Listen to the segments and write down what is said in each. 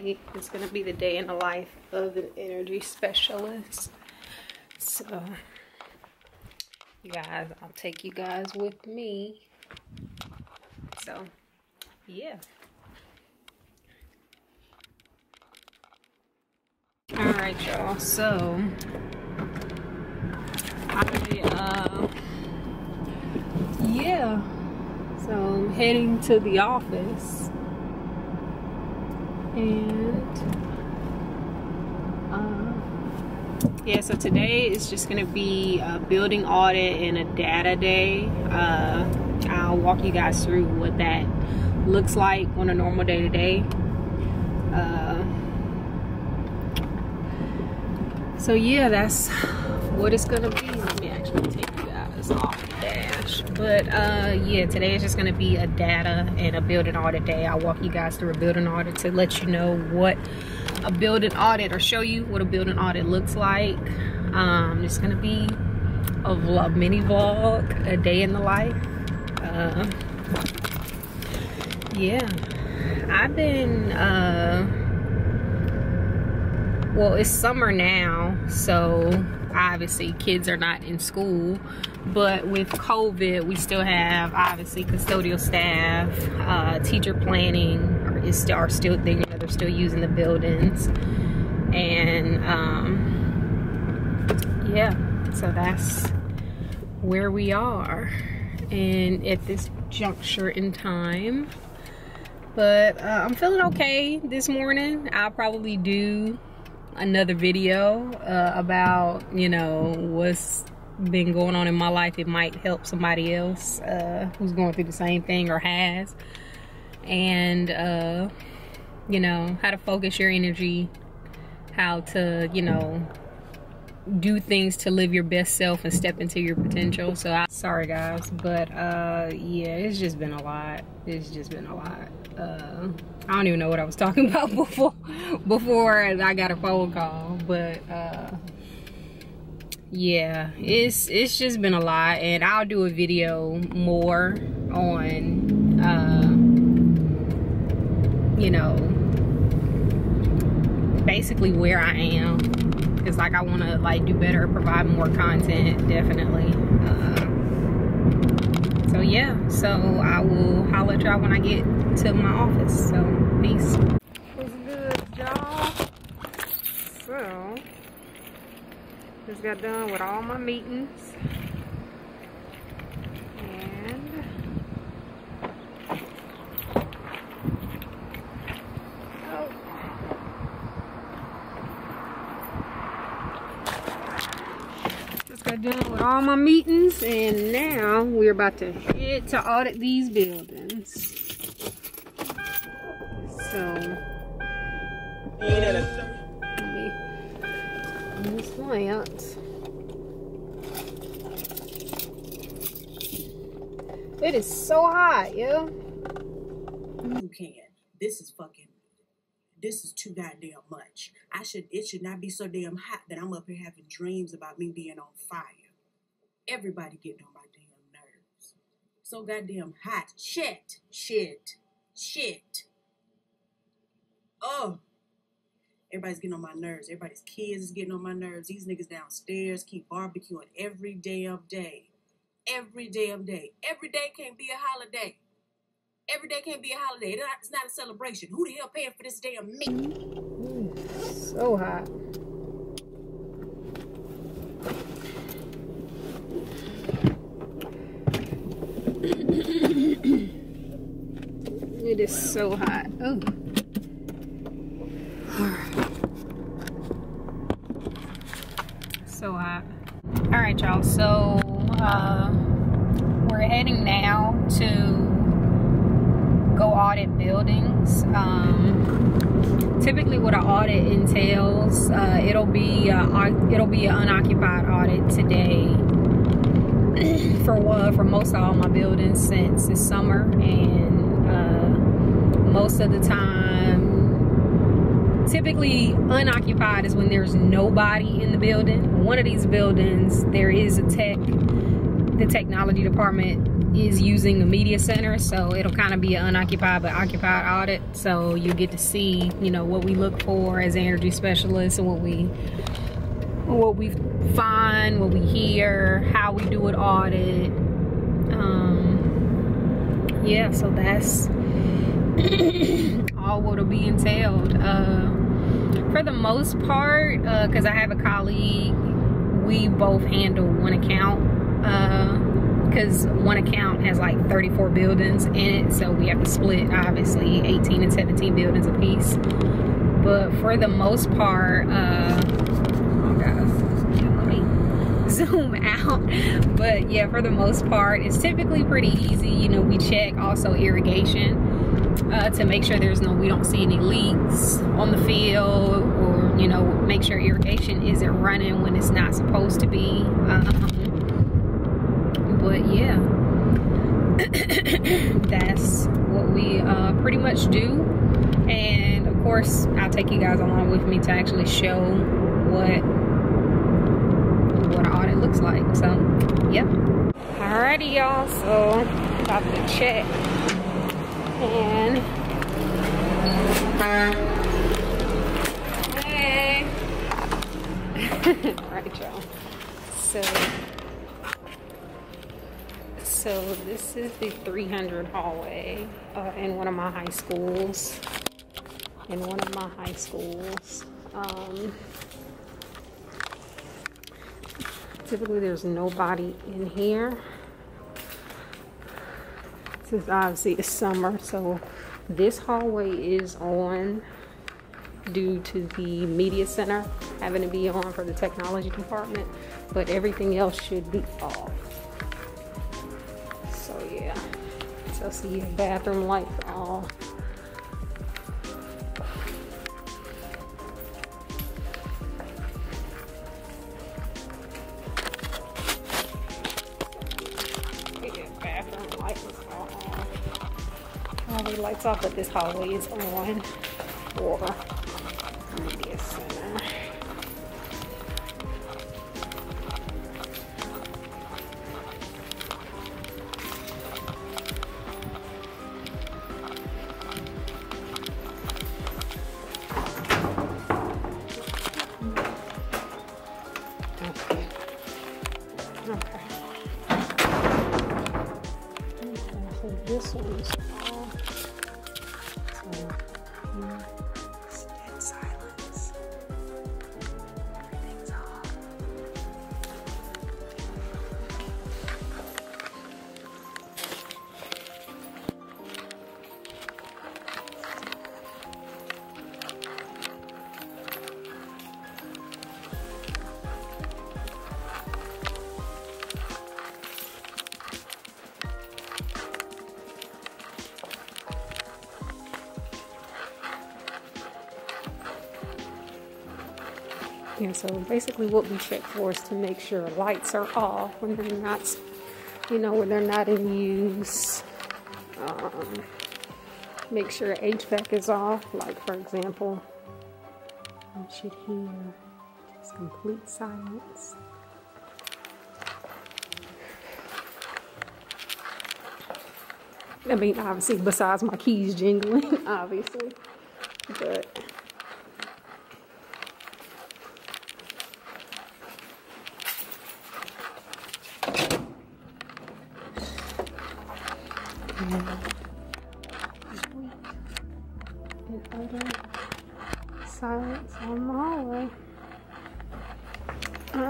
today is going to be the day in the life of an energy specialist. So, you guys, I'll take you guys with me. So, yeah. Alright, y'all. So, I, uh, yeah. So, I'm heading to the office. And, uh, yeah, so today is just to be a building audit and a data day. Uh, I'll walk you guys through what that looks like on a normal day to day. Uh, so yeah, that's what it's gonna be. Let me actually take off dash. But uh, yeah, today is just gonna be a data and a building audit day. I'll walk you guys through a building audit to let you know what a building audit or show you what a building audit looks like. Um, it's gonna be a vlog, mini vlog, a day in the life. Uh, yeah, I've been, uh, well, it's summer now, so obviously kids are not in school. But with COVID, we still have obviously custodial staff, uh, teacher planning is still, are still they're still using the buildings, and um, yeah, so that's where we are, and at this juncture in time. But uh, I'm feeling okay this morning. I'll probably do another video uh, about, you know, what's been going on in my life. It might help somebody else uh, who's going through the same thing or has. And, uh, you know, how to focus your energy, how to, you know, do things to live your best self and step into your potential. So, I, sorry guys, but uh, yeah, it's just been a lot. It's just been a lot uh, I don't even know what I was talking about before before I got a phone call, but uh, yeah, it's it's just been a lot, and I'll do a video more on uh, you know basically where I am because like I want to like do better, provide more content, definitely. Yeah so i will holler at y'all when i get to my office. So peace. What's good y'all. So just got done with all my meetings and oh. got done with all my meetings and now we're about to head to audit these buildings. So, this light. It is so hot, yo. You can. This is fucking this is too goddamn much. I should it should not be so damn hot that I'm up here having dreams about me being on fire. Everybody getting on my damn nerves. So goddamn hot. Shit. Shit. Shit. Oh. Everybody's getting on my nerves. Everybody's kids is getting on my nerves. These niggas downstairs keep barbecuing every damn day. Every damn day. Every day can't be a holiday. Every day can't be a holiday. It's not a celebration. Who the hell paying for this damn meat? Mm, so hot. It is so hot. Oh. so hot. All right, y'all. So uh, we're heading now to go audit buildings. Um, typically, what an audit entails, uh, it'll be uh, it'll be an unoccupied audit today for uh, for most of all my buildings since it's summer and most of the time. Typically, unoccupied is when there's nobody in the building. One of these buildings, there is a tech, the technology department is using the media center so it'll kind of be an unoccupied but occupied audit so you get to see you know what we look for as energy specialists and what we what we find what we hear how we do an audit um yeah so that's all what'll be entailed. Uh for the most part because uh, i have a colleague we both handle one account. Because uh, one account has like 34 buildings in it so we have to split obviously 18 and 17 buildings a piece but for the most part uh, oh guys let me zoom out. But yeah for the most part it's typically pretty easy. You know we check also irrigation uh, to make sure there's no we don't see any leaks on the field or you know make sure irrigation isn't running when it's not supposed to be um, but yeah. That's what we uh, pretty much do. And of course I'll take you guys along with me to actually show what what an audit looks like. So yep alrighty y'all. So about to check and hey. Right y'all so so this is the 300 hallway uh, in one of my high schools. In one of my high schools. Um, typically there's nobody in here since obviously it's summer so this hallway is on due to the media center having to be on for the technology department but everything else should be off. So yeah. So see bathroom lights off lights off, but this hallway is on for media center. Okay. Okay. this one. Yeah, so basically what we check for is to make sure lights are off when they're not, you know, when they're not in use. Um, make sure HVAC is off, like for example, you should hear just complete silence. I mean, obviously, besides my keys jingling, obviously, but and utter silence on the hallway. All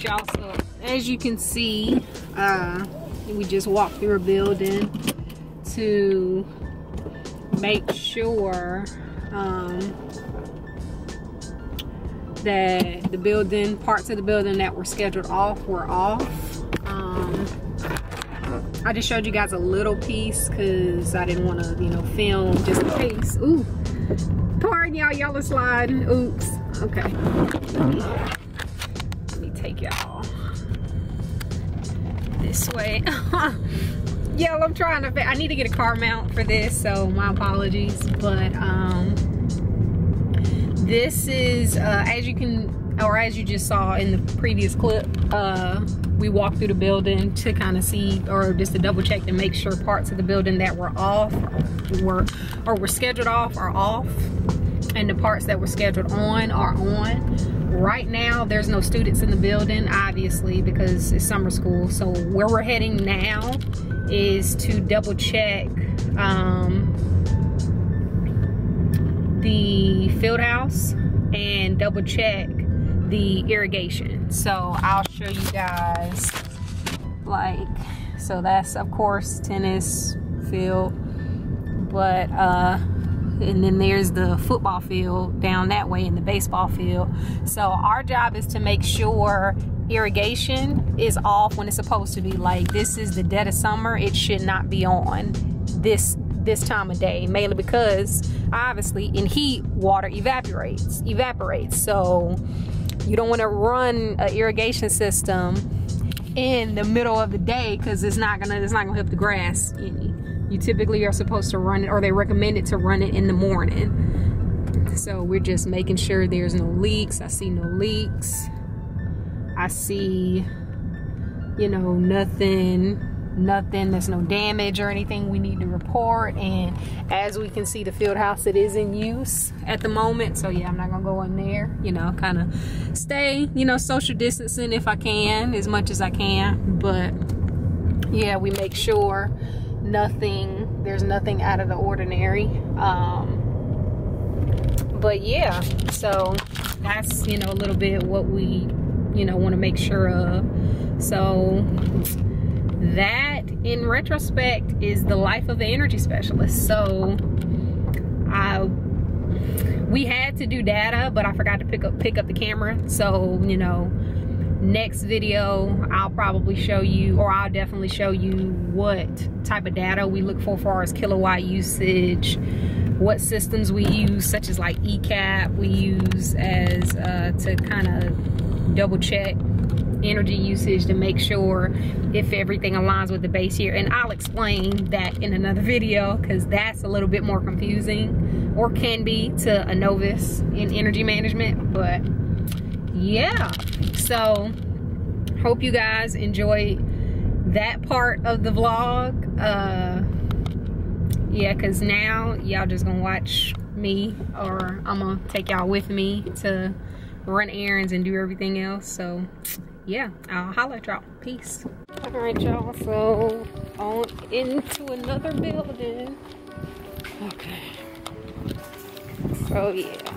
y'all so as you can see uh we just walked through a building to make sure um that the building parts of the building that were scheduled off were off um i just showed you guys a little piece because i didn't want to you know film just in case ooh Pardon y'all, y'all are sliding. Oops. Okay. This way. y'all, I'm trying to, I need to get a car mount for this, so my apologies. But, um, this is, uh, as you can, or as you just saw in the previous clip, uh, we walked through the building to kind of see or just to double check to make sure parts of the building that were off were or were scheduled off are off and the parts that were scheduled on are on right now there's no students in the building obviously because it's summer school so where we're heading now is to double check um, the field house and double check the irrigation. So I'll show you guys like, so that's of course tennis field, but uh, and then there's the football field down that way and the baseball field. So our job is to make sure irrigation is off when it's supposed to be. Like this is the dead of summer, it should not be on this this time of day, mainly because obviously in heat water evaporates, evaporates. So you don't want to run an irrigation system in the middle of the day because it's not gonna it's not gonna help the grass any. You typically are supposed to run it, or they recommend it to run it in the morning. So we're just making sure there's no leaks. I see no leaks. I see, you know, nothing nothing there's no damage or anything we need to report and as we can see the field house it is in use at the moment so yeah i'm not gonna go in there you know kind of stay you know social distancing if i can as much as i can but yeah we make sure nothing there's nothing out of the ordinary um but yeah so that's you know a little bit what we you know want to make sure of. So that in retrospect is the life of the energy specialist. So I we had to do data but I forgot to pick up pick up the camera. So you know next video I'll probably show you or I'll definitely show you what type of data we look for for as kilowatt usage what systems we use such as like ECAP we use as uh, to kind of double check energy usage to make sure if everything aligns with the base year. And I'll explain that in another video because that's a little bit more confusing or can be to a novice in energy management. But yeah, so hope you guys enjoyed that part of the vlog. Uh, yeah, because now y'all just gonna watch me or I'm gonna take y'all with me to run errands and do everything else. So yeah, I'll holler at y'all. Peace. All right, y'all. So on into another building. Okay. So yeah.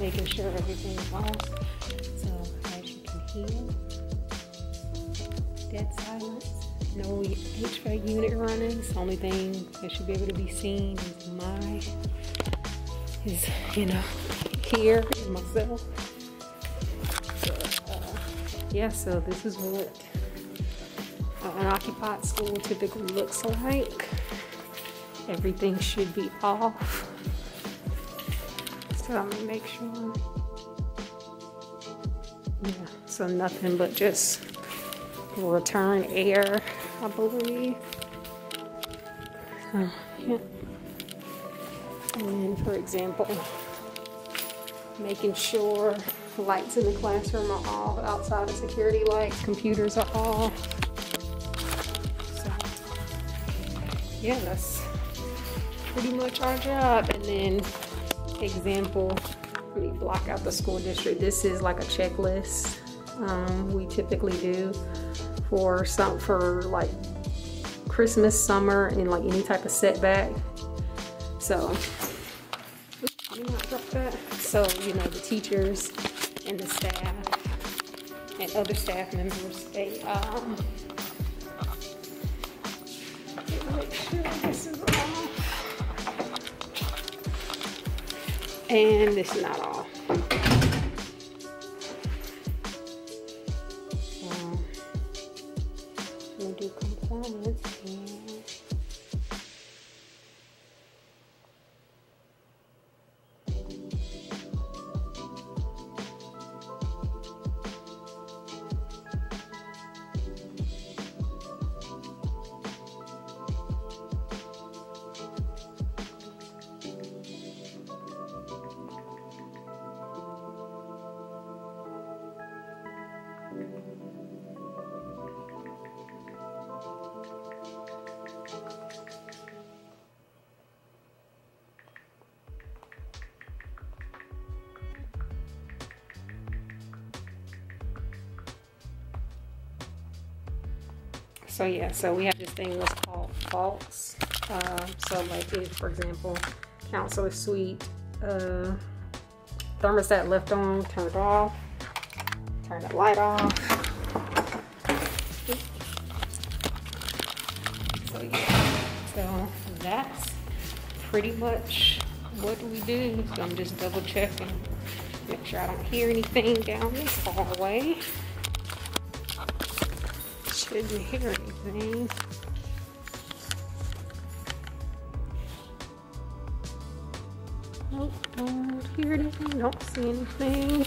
Making sure everything is off. So as you can hear, dead silence. No HVAC unit running. The only thing that should be able to be seen is my, is, you know, here is myself. So, uh, yeah, so this is what an occupied school typically looks like. Everything should be off. So I'm gonna make sure. Yeah, so nothing but just return air, I believe. So, yeah. And then, for example, making sure lights in the classroom are off, outside of security lights, computers are off. So, yeah, that's pretty much our job. And then example, let me block out the school district. This is like a checklist um, we typically do for some for like Christmas, summer, and like any type of setback. So, oops. So you know the teachers and the staff and other staff members they. um, And this is not off. So, we'll do compliance So yeah, so we have this thing that's called false. Uh, so like if, for example, counselor suite uh, thermostat left on, turned off, turn the light off. So yeah, so that's pretty much what we do. So I'm just double checking, make sure I don't hear anything down this hallway shouldn't hear anything. Nope, don't hear anything, don't see anything.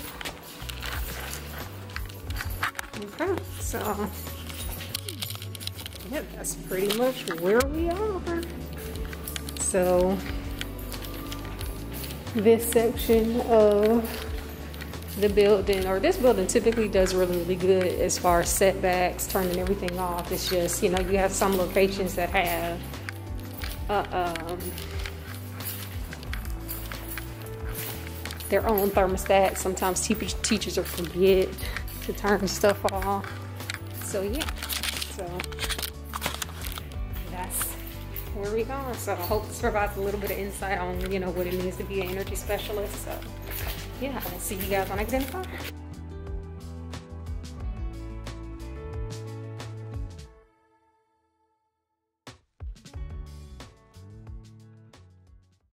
Okay, so yeah, that's pretty much where we are. So this section of the building or this building typically does really really good as far as setbacks turning everything off. It's just you know you have some locations that have uh, um, their own thermostat sometimes teachers teachers will forget to turn stuff off. So yeah so that's where we go so i hope this provides a little bit of insight on you know what it means to be an energy specialist so yeah, I'll see you guys on Identify.